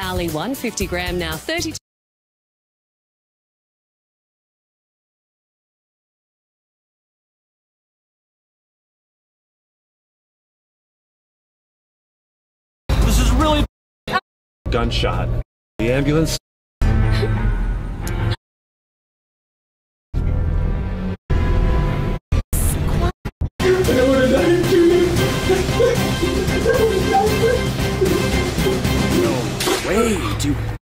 Ali 150 gram now 32. This is really gunshot. The ambulance way to